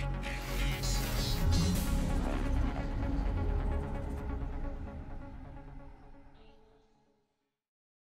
Yeah.